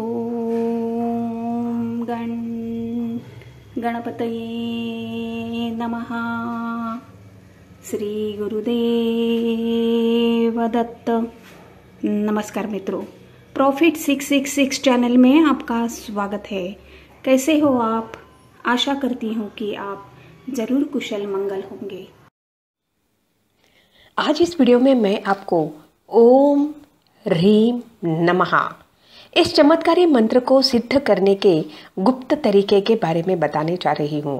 ॐ गण गणपतये नमः। श्री गुरुदेव दत्त नमस्कार मित्रों profit six six six channel में आपका स्वागत है। कैसे हो आप? आशा करती हूँ कि आप ज़रूर कुशल मंगल होंगे। आज इस वीडियो में मैं आपको ओम ह्रीम नमः इस चमत्कारी मंत्र को सिद्ध करने के गुप्त तरीके के बारे में बताने जा रही हूँ।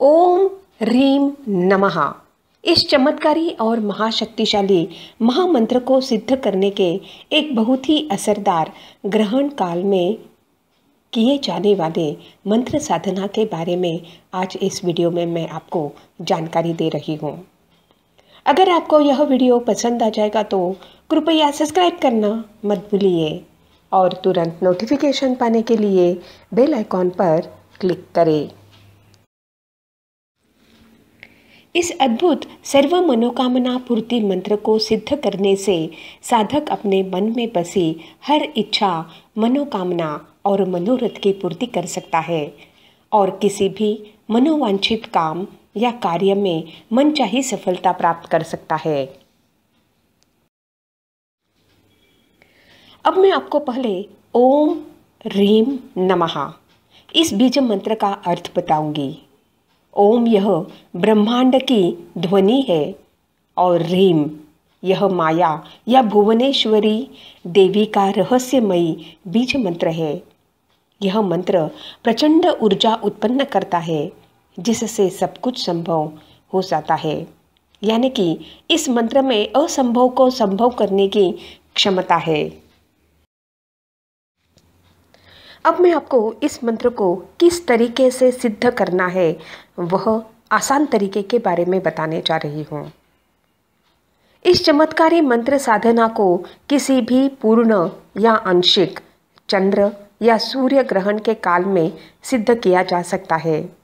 ओम ह्रीम नमः। इस चमत्कारी और महाशक्तिशाली महामंत्र को सिद्ध करने के एक बहुत ही असरदार ग्रहण काल में किए जाने वाले मंत्र साधना के बारे में आज इस वीडियो में मैं आपको जानकारी दे रही हूँ। अगर आपको यह वीडियो पसंद आ जाएगा तो कृपया सब्सक्राइब करना मत भूलिए और तुरंत नोटिफिकेशन पाने के लिए बेल आइकॉन पर क्लिक करें। इस अद्भुत सर्व मनोकामना पूर्ति मंत्र को सिद्ध करने से साधक अपने मन में बसी हर इच्छा, मनोकामना और मनोरथ की पूर्ति कर सकता है और किसी भी मनोवांछित काम या कार्य में मनचाही सफलता प्राप्त कर सकता है। अब मैं आपको पहले ओम रीम नमः, इस बीज मंत्र का अर्थ बताऊँगी। ओम यह ब्रह्मांड की ध्वनि है और रीम यह माया या भुवनेश्वरी देवी का रहस्यमयी बीज मंत्र है। यह मंत्र प्रचंड ऊर्जा उत्पन्न करता है जिससे सब कुछ संभव हो जाता है। यानी कि इस मंत्र में असंभव को संभव करने की क्षमता है। अब मैं आपको इस मंत्र को किस तरीके से सिद्ध करना है, वह आसान तरीके के बारे में बताने जा रही हूँ। इस चमत्कारी मंत्र साधना को किसी भी पूर्ण या आंशिक, चंद्र या सूर्य ग्रहण के काल में सिद्ध किया जा सकता है।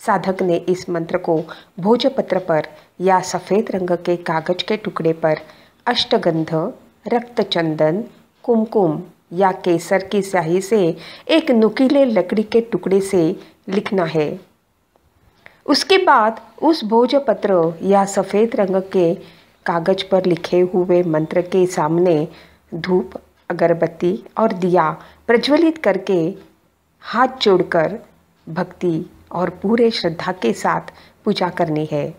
साधक ने इस मंत्र को भोजपत्र पर या सफ़ेद रंग के कागज़ के टुकड़े पर अष्टगंध, रक्तचंदन, कुमकुम या केसर की स्याही से एक नुकीले लकड़ी के टुकड़े से लिखना है। उसके बाद उस भोजपत्र या सफ़ेद रंग के कागज़ पर लिखे हुए मंत्र के सामने धूप, अगरबत्ती और दिया प्रज्वलित करके हाथ जोड़कर भक्ति और पूरे श्रद्धा के साथ पूजा करनी है।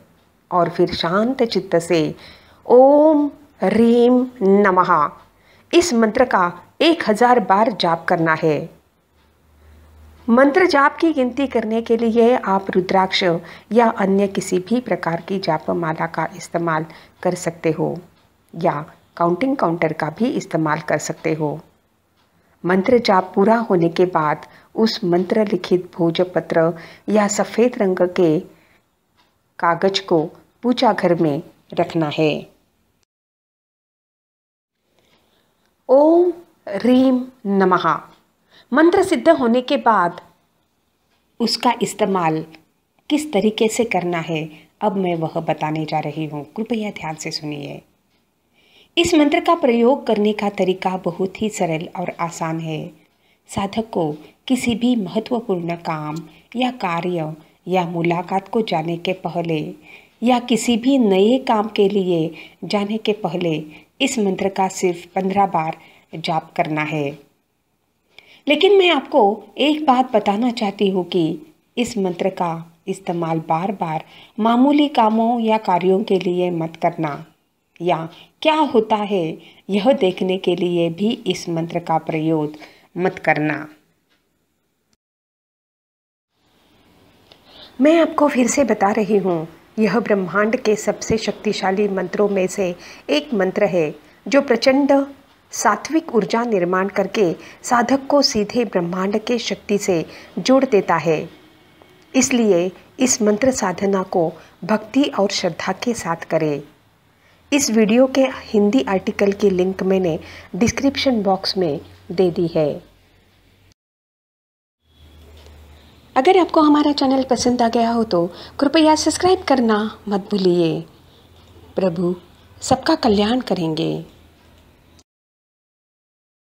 और फिर शांत चित्त से ओम रीम नमः। इस मंत्र का एक हज़ार बार जाप करना है। मंत्र जाप की गिनती करने के लिए आप रुद्राक्ष या अन्य किसी भी प्रकार की जाप माला का इस्तेमाल कर सकते हो या काउंटिंग काउंटर का भी इस्तेमाल कर सकते हो। मंत्र जाप पूरा होने के बाद उस मंत्र लिखित भोजपत्र या सफ़ेद रंग के कागज़ को पूजा घर में रखना है। ओम रीम नमः। मंत्र सिद्ध होने के बाद उसका इस्तेमाल किस तरीके से करना है, अब मैं वह बताने जा रही हूँ। कृपया ध्यान से सुनिए। इस मंत्र का प्रयोग करने का तरीका बहुत ही सरल और आसान है। साधक को किसी भी महत्वपूर्ण काम या कार्य या मुलाकात को जाने के पहले या किसी भी नए काम के लिए जाने के पहले इस मंत्र का सिर्फ़ पंद्रह बार जाप करना है। लेकिन मैं आपको एक बात बताना चाहती हूँ कि इस मंत्र का इस्तेमाल बार बार मामूली कामों या कार्यों के लिए मत करना। या क्या होता है, यह देखने के लिए भी इस मंत्र का प्रयोग मत करना। मैं आपको फिर से बता रही हूँ, यह ब्रह्मांड के सबसे शक्तिशाली मंत्रों में से एक मंत्र है, जो प्रचंड सात्विक ऊर्जा निर्माण करके साधक को सीधे ब्रह्मांड के शक्ति से जोड़ देता है। इसलिए इस मंत्र साधना को भक्ति और श्रद्धा के साथ करें। इस वीडियो के हिंदी आर्टिकल की लिंक मैंने डिस्क्रिप्शन बॉक्स में दे दी है। अगर आपको हमारा चैनल पसंद आ गया हो तो कृपया सब्सक्राइब करना मत भूलिए। प्रभु, सबका कल्याण करेंगे।